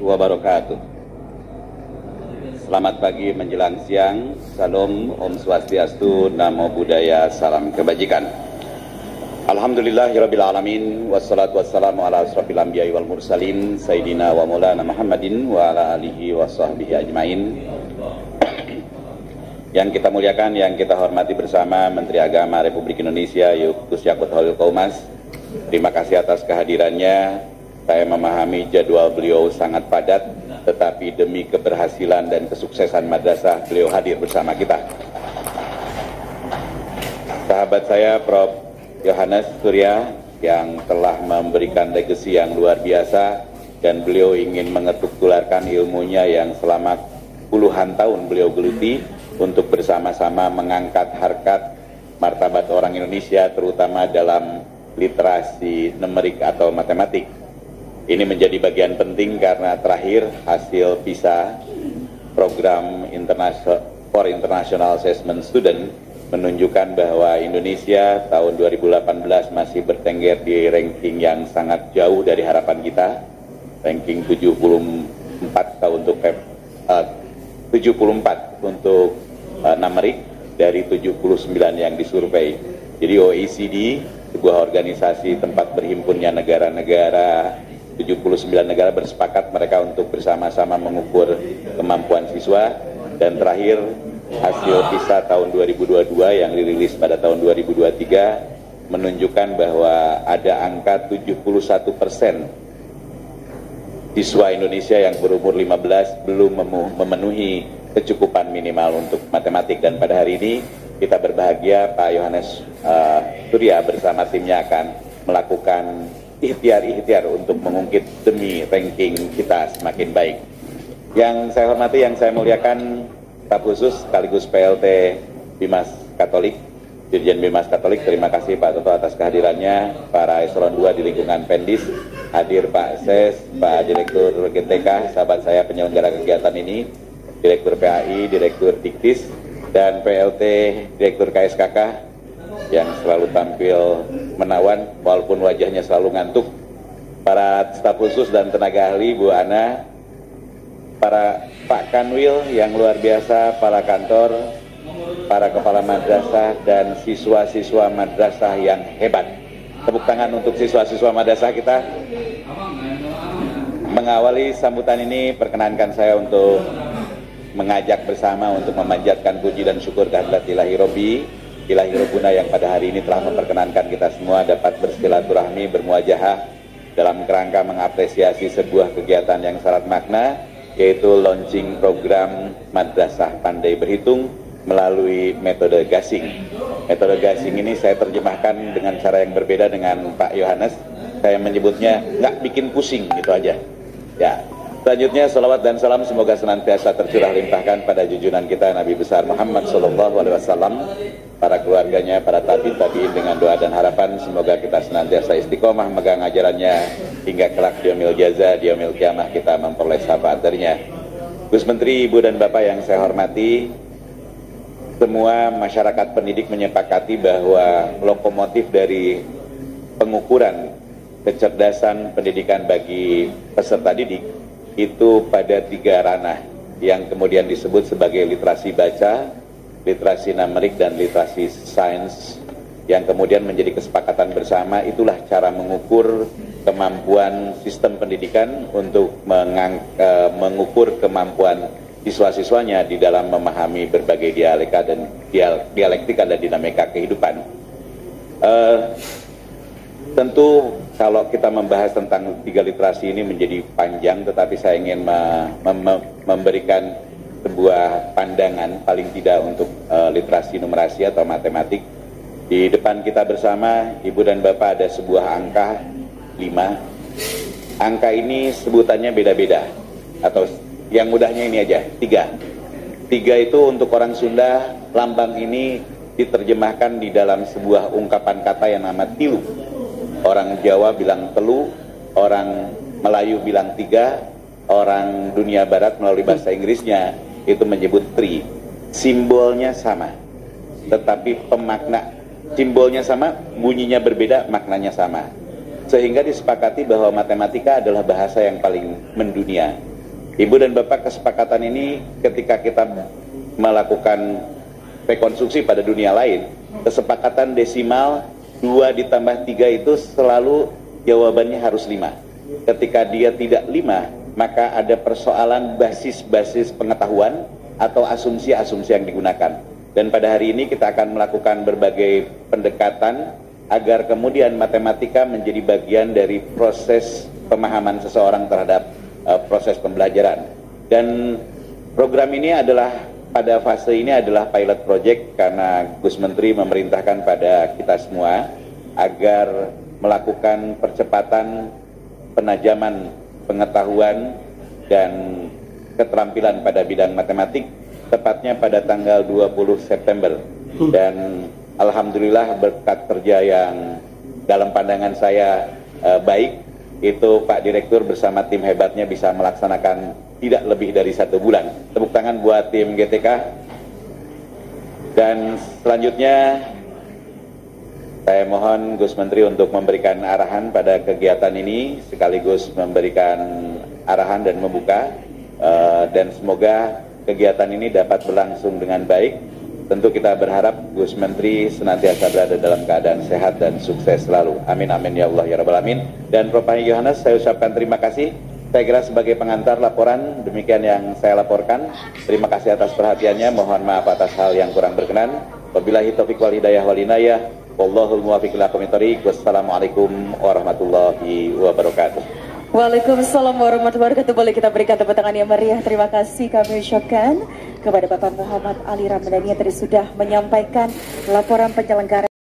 wabarakatuh. Selamat pagi menjelang siang. Salam Om Swastiastu, Namo Buddhaya, salam kebajikan. Alhamdulillahirabbil alamin wassalatu wassalamu ala asrofil anbiya'i wal mursalin sayyidina wa maulana Muhammadin wa ala alihi wa sahbihi ajmain. Yang kita muliakan, yang kita hormati bersama Menteri Agama Republik Indonesia Gus Yakut Holil Kaumas. Terima kasih atas kehadirannya saya memahami jadwal beliau sangat padat, tetapi demi keberhasilan dan kesuksesan madrasah beliau hadir bersama kita. Sahabat saya Prof. Yohanes Surya yang telah memberikan legasi yang luar biasa dan beliau ingin mengetuk tularkan ilmunya yang selama puluhan tahun beliau geluti untuk bersama-sama mengangkat harkat martabat orang Indonesia terutama dalam literasi numerik atau matematik ini menjadi bagian penting karena terakhir hasil PISA program international for International Assessment Student menunjukkan bahwa Indonesia tahun 2018 masih bertengger di ranking yang sangat jauh dari harapan kita. Ranking 74 untuk uh, 74 untuk uh, Namerik dari 79 yang disurvei. Jadi OECD sebuah organisasi tempat berhimpunnya negara-negara 79 negara bersepakat mereka untuk bersama-sama mengukur kemampuan siswa. Dan terakhir hasil PISA tahun 2022 yang dirilis pada tahun 2023 menunjukkan bahwa ada angka 71 persen siswa Indonesia yang berumur 15 belum memenuhi kecukupan minimal untuk matematik. Dan pada hari ini kita berbahagia Pak Yohanes uh, Surya bersama timnya akan melakukan ikhtiar-ikhtiar untuk mengungkit demi ranking kita semakin baik. Yang saya hormati, yang saya muliakan, staf khusus sekaligus PLT Bimas Katolik, Dirjen Bimas Katolik, terima kasih Pak Toto atas kehadirannya, para eselon 2 di lingkungan Pendis, hadir Pak Ses, Pak Direktur GTK, sahabat saya penyelenggara kegiatan ini, Direktur PAI, Direktur Diktis, dan PLT Direktur KSKK, yang selalu tampil menawan walaupun wajahnya selalu ngantuk. Para staf khusus dan tenaga ahli Bu Ana para Pak Kanwil yang luar biasa para kantor para kepala madrasah dan siswa-siswa madrasah yang hebat. Tepuk tangan untuk siswa-siswa madrasah kita. Mengawali sambutan ini perkenankan saya untuk mengajak bersama untuk memanjatkan puji dan syukur kehadirat ilahi Robi Ilahi Rabbuna yang pada hari ini telah memperkenankan kita semua dapat bersilaturahmi, bermuajahah dalam kerangka mengapresiasi sebuah kegiatan yang syarat makna yaitu launching program Madrasah Pandai Berhitung melalui metode gasing. Metode gasing ini saya terjemahkan dengan cara yang berbeda dengan Pak Yohanes. Saya menyebutnya nggak bikin pusing gitu aja. Ya, Selanjutnya salawat dan salam semoga senantiasa tercurah limpahkan pada junjungan kita Nabi besar Muhammad Sallallahu Alaihi Wasallam, para keluarganya, para tabi tabi dengan doa dan harapan semoga kita senantiasa istiqomah megang ajarannya hingga kelak di omil jaza, di omil kiamah kita memperoleh syafaat darinya. Gus Menteri, Ibu dan Bapak yang saya hormati, semua masyarakat pendidik menyepakati bahwa lokomotif dari pengukuran kecerdasan pendidikan bagi peserta didik itu pada tiga ranah yang kemudian disebut sebagai literasi baca, literasi numerik dan literasi sains yang kemudian menjadi kesepakatan bersama itulah cara mengukur kemampuan sistem pendidikan untuk uh, mengukur kemampuan siswa-siswanya di dalam memahami berbagai dialektika dan dial, dialektika dan dinamika kehidupan. Uh, tentu kalau kita membahas tentang tiga literasi ini menjadi panjang, tetapi saya ingin me me memberikan sebuah pandangan paling tidak untuk uh, literasi numerasi atau matematik. Di depan kita bersama, Ibu dan Bapak ada sebuah angka 5. Angka ini sebutannya beda-beda, atau yang mudahnya ini aja, tiga. Tiga itu untuk orang Sunda, lambang ini diterjemahkan di dalam sebuah ungkapan kata yang nama tilu orang Jawa bilang telu, orang Melayu bilang tiga, orang dunia barat melalui bahasa Inggrisnya itu menyebut tri. Simbolnya sama, tetapi pemakna simbolnya sama, bunyinya berbeda, maknanya sama. sehingga disepakati bahwa matematika adalah bahasa yang paling mendunia. Ibu dan Bapak kesepakatan ini ketika kita melakukan rekonstruksi pada dunia lain, kesepakatan desimal 2 ditambah 3 itu selalu jawabannya harus 5. Ketika dia tidak 5, maka ada persoalan basis-basis pengetahuan atau asumsi-asumsi yang digunakan. Dan pada hari ini kita akan melakukan berbagai pendekatan agar kemudian matematika menjadi bagian dari proses pemahaman seseorang terhadap uh, proses pembelajaran. Dan program ini adalah pada fase ini adalah pilot project karena Gus Menteri memerintahkan pada kita semua agar melakukan percepatan penajaman pengetahuan dan keterampilan pada bidang matematik tepatnya pada tanggal 20 September. Dan alhamdulillah berkat kerja yang dalam pandangan saya eh, baik itu Pak Direktur bersama tim hebatnya bisa melaksanakan tidak lebih dari satu bulan. Tepuk tangan buat tim GTK dan selanjutnya saya mohon Gus Menteri untuk memberikan arahan pada kegiatan ini sekaligus memberikan arahan dan membuka uh, dan semoga kegiatan ini dapat berlangsung dengan baik. Tentu kita berharap Gus Menteri senantiasa berada dalam keadaan sehat dan sukses selalu. Amin amin ya Allah ya rabbal alamin. Dan Prof. Yohanes saya ucapkan terima kasih. Saya kira sebagai pengantar laporan demikian yang saya laporkan. Terima kasih atas perhatiannya. Mohon maaf atas hal yang kurang berkenan. Wabillahi taufiq wal hidayah wal inayah. Wallahul muwaffiq ila Wassalamualaikum warahmatullahi wabarakatuh. Waalaikumsalam warahmatullahi wabarakatuh. Boleh kita berikan tepuk tangan yang meriah. Terima kasih kami ucapkan kepada Bapak Muhammad Ali Ramadhani yang tadi sudah menyampaikan laporan penyelenggara